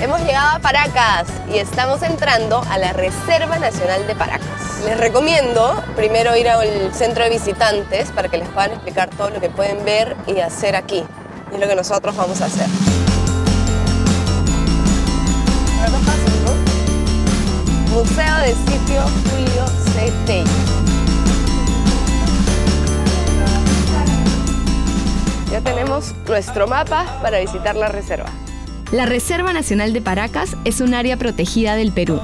hemos llegado a Paracas y estamos entrando a la Reserva Nacional de Paracas. Les recomiendo primero ir al centro de visitantes para que les puedan explicar todo lo que pueden ver y hacer aquí. Y es lo que nosotros vamos a hacer. Museo de Sitio Julio C. Ya tenemos nuestro mapa para visitar la reserva. La Reserva Nacional de Paracas es un área protegida del Perú.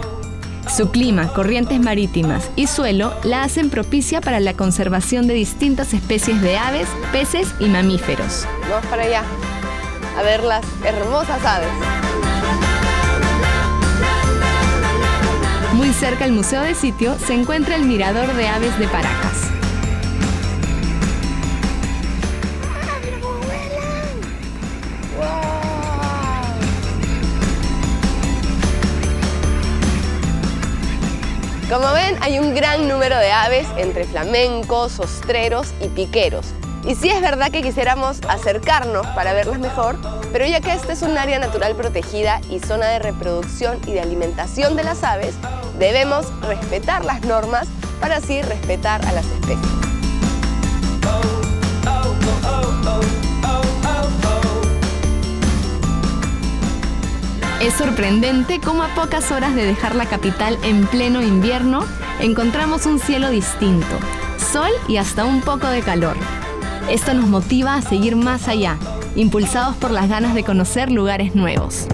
Su clima, corrientes marítimas y suelo la hacen propicia para la conservación de distintas especies de aves, peces y mamíferos. Vamos para allá a ver las hermosas aves. Muy cerca al Museo de Sitio se encuentra el Mirador de Aves de Paracas. Como ven, hay un gran número de aves entre flamencos, ostreros y piqueros. Y sí es verdad que quisiéramos acercarnos para verlas mejor, pero ya que esta es un área natural protegida y zona de reproducción y de alimentación de las aves, debemos respetar las normas para así respetar a las especies. Es sorprendente cómo a pocas horas de dejar la capital en pleno invierno, encontramos un cielo distinto, sol y hasta un poco de calor. Esto nos motiva a seguir más allá, impulsados por las ganas de conocer lugares nuevos.